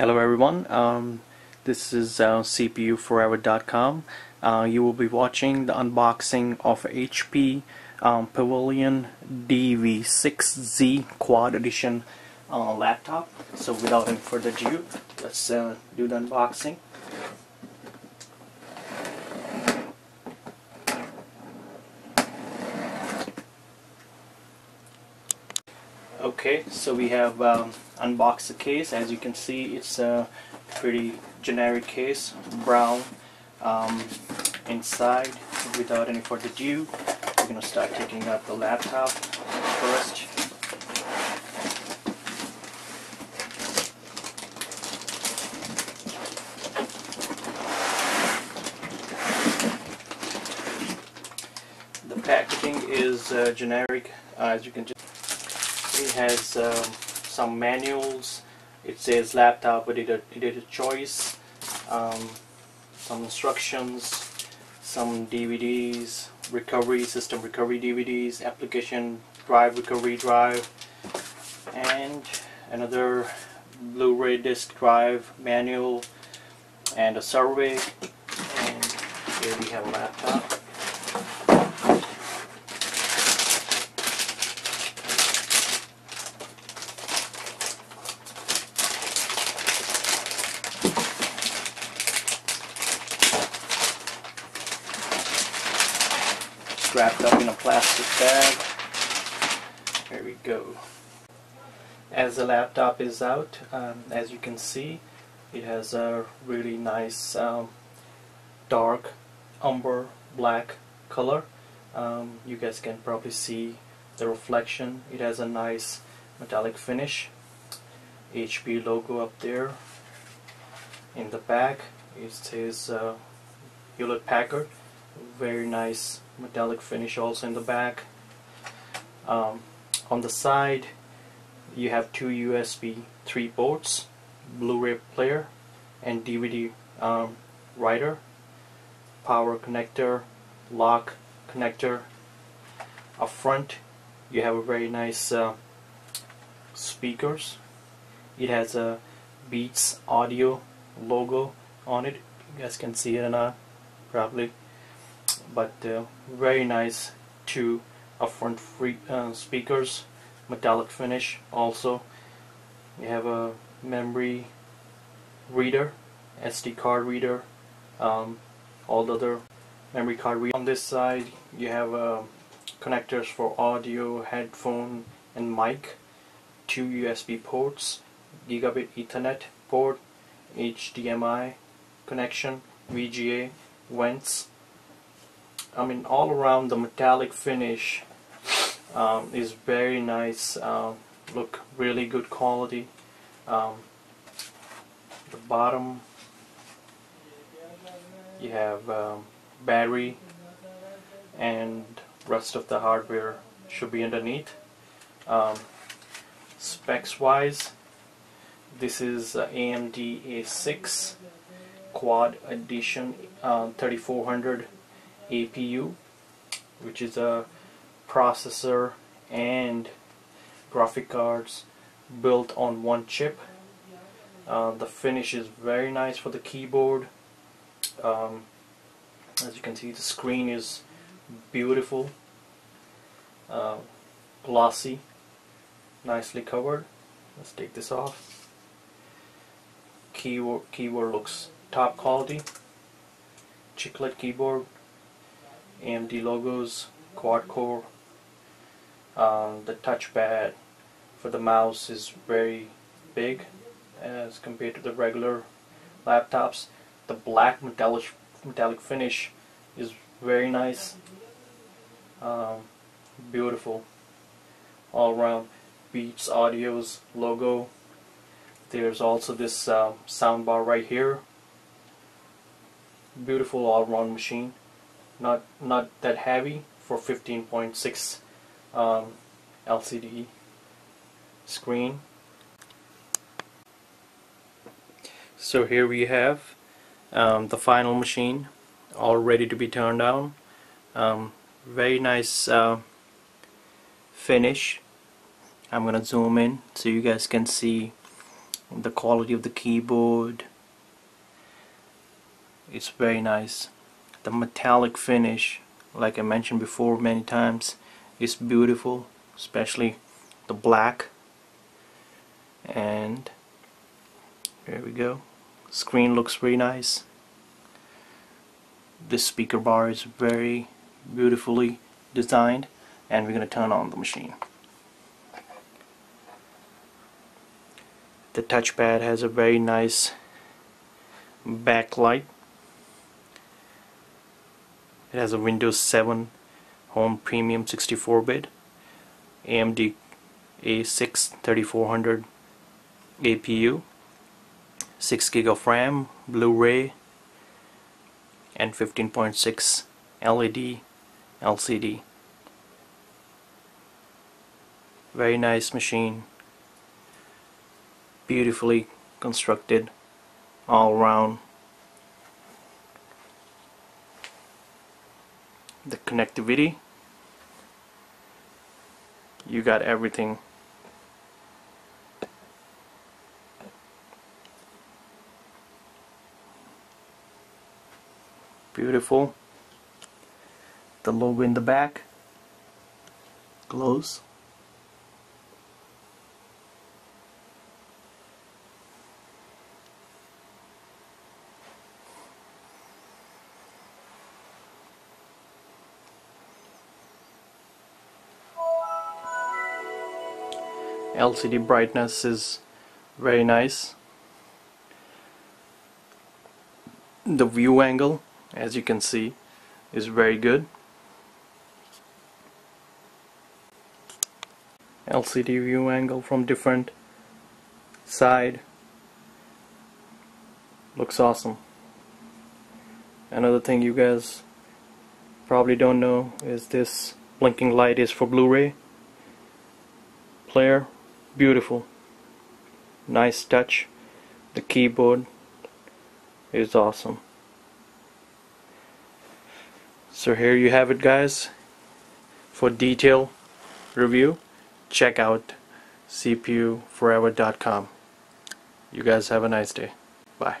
Hello everyone, um, this is uh, CPUforever.com. Uh, you will be watching the unboxing of HP um, Pavilion DV6Z Quad Edition uh, laptop. So without any further ado, let's uh, do the unboxing. Okay, so we have um, unboxed the case. As you can see, it's a pretty generic case, brown. Um, inside, without any further ado, we're gonna start taking out the laptop first. The packaging is uh, generic, uh, as you can just it has um, some manuals. It says laptop editor, editor choice um, some instructions some DVDs recovery system recovery DVDs application drive recovery drive and another Blu-ray disc drive manual and a survey. And here we have a laptop wrapped up in a plastic bag. There we go. As the laptop is out, um, as you can see, it has a really nice um, dark umber black color. Um, you guys can probably see the reflection. It has a nice metallic finish. HP logo up there. In the back, it says uh, Hewlett Packard very nice metallic finish also in the back. Um, on the side you have two USB 3 ports Blu-ray player and DVD um, writer power connector lock connector. Up front you have a very nice uh, speakers. It has a Beats audio logo on it. You guys can see it or not probably but uh, very nice two upfront free uh, speakers metallic finish also. You have a memory reader SD card reader um, all the other memory card reader on this side you have uh, connectors for audio headphone and mic two USB ports gigabit ethernet port HDMI connection VGA vents I mean all around the metallic finish um, is very nice uh, look really good quality. Um, the bottom you have um, battery and rest of the hardware should be underneath. Um, specs wise this is uh, AMD A6 quad edition uh, 3400 APU which is a processor and graphic cards built on one chip. Uh, the finish is very nice for the keyboard. Um, as you can see the screen is beautiful uh, glossy nicely covered. Let's take this off. Keyboard, keyboard looks top quality. Chiclet keyboard AMD logos, quad core. Um, the touchpad for the mouse is very big as compared to the regular laptops. The black metallic metallic finish is very nice, um, beautiful, all around. Beats Audio's logo. There's also this uh, soundbar right here. Beautiful all-round machine not not that heavy for 15.6 um, LCD screen. So here we have um, the final machine all ready to be turned on um, very nice uh, finish. I'm gonna zoom in so you guys can see the quality of the keyboard. It's very nice the metallic finish like I mentioned before many times is beautiful especially the black. And there we go. Screen looks very nice. This speaker bar is very beautifully designed and we're going to turn on the machine. The touchpad has a very nice backlight it has a Windows 7 Home Premium 64-bit AMD A6 3400 APU 6 gig of RAM Blu-ray and 15.6 LED LCD very nice machine. Beautifully constructed all around the connectivity. You got everything. Beautiful. The logo in the back. Glows LCD brightness is very nice. The view angle as you can see is very good. LCD view angle from different side looks awesome. Another thing you guys probably don't know is this blinking light is for Blu-ray player beautiful. Nice touch. The keyboard is awesome. So here you have it guys. For detail review check out cpuforever.com you guys have a nice day. Bye